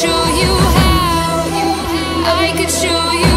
show you how. I could show you.